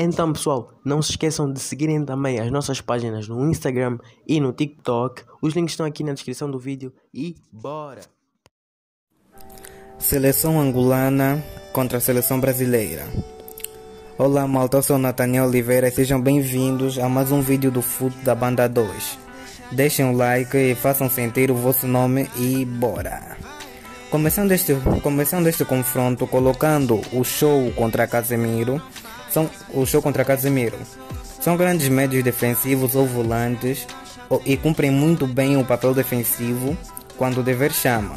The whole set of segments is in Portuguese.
Então, pessoal, não se esqueçam de seguirem também as nossas páginas no Instagram e no TikTok. Os links estão aqui na descrição do vídeo e bora! Seleção angolana contra a seleção brasileira. Olá malta, eu sou Nathaniel Oliveira e sejam bem-vindos a mais um vídeo do FUT da Banda 2. Deixem o like e façam sentir o vosso nome e bora! Começando este, começando este confronto colocando o show contra Casemiro são o show contra Casemiro. São grandes médios defensivos ou volantes e cumprem muito bem o papel defensivo quando o dever chama.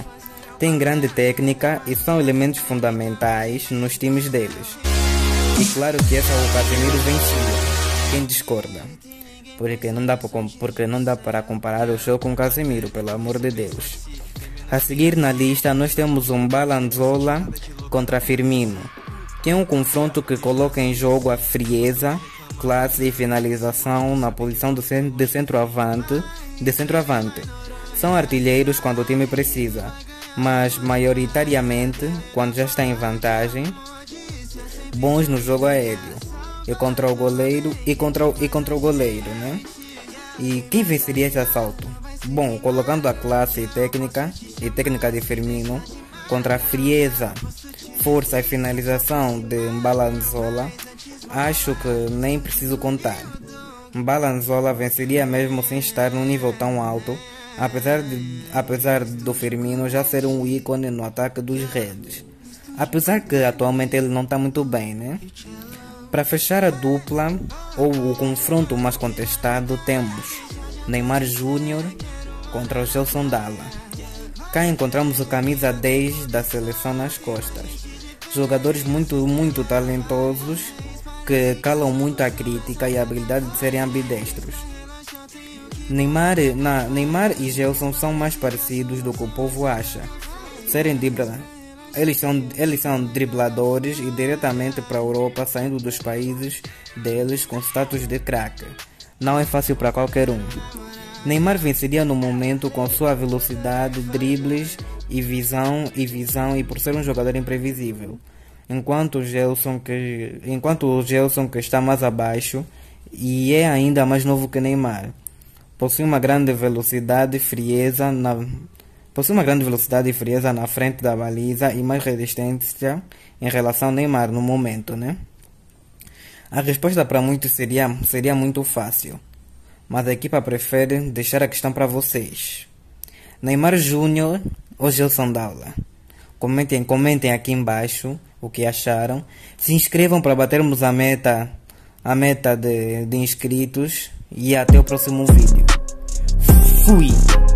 Têm grande técnica e são elementos fundamentais nos times deles. E claro que essa o Casemiro vencia. Quem discorda? Porque não, dá para, porque não dá para comparar o show com Casemiro, pelo amor de Deus. A seguir na lista nós temos um Balanzola contra Firmino é um confronto que coloca em jogo a frieza, classe e finalização na posição de centroavante. De centroavante. São artilheiros quando o time precisa, mas maioritariamente quando já está em vantagem, bons no jogo aéreo e contra o goleiro e contra o, e contra o goleiro, né? E quem venceria esse assalto? Bom, colocando a classe e técnica e técnica de Firmino contra a frieza força e finalização de Mbalanzola, acho que nem preciso contar. Mbalanzola venceria mesmo sem estar num nível tão alto, apesar, de, apesar do Firmino já ser um ícone no ataque dos Reds. Apesar que atualmente ele não está muito bem, né? Para fechar a dupla, ou o confronto mais contestado, temos Neymar Júnior contra o Gelson Dalla. Cá encontramos o camisa 10 da seleção nas costas jogadores muito, muito talentosos que calam muito a crítica e a habilidade de serem ambidestros. Neymar, na, Neymar e Gelson são mais parecidos do que o povo acha. Serem eles são, eles são dribladores e diretamente para a Europa, saindo dos países deles com status de craque. Não é fácil para qualquer um. Neymar venceria no momento com sua velocidade, dribles e visão e visão e por ser um jogador imprevisível. Enquanto o Gelson que enquanto o Gelson que está mais abaixo e é ainda mais novo que Neymar. Possui uma grande velocidade e frieza na possui uma grande velocidade e frieza na frente da baliza e mais resistência em relação ao Neymar no momento, né? A resposta para muitos seria seria muito fácil, mas a equipa prefere deixar a questão para vocês. Neymar Júnior ou Gelson Daula? Comentem, comentem aqui embaixo o que acharam. Se inscrevam para batermos a meta, a meta de, de inscritos e até o próximo vídeo. Fui!